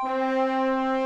Música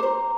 you